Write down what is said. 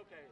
okay.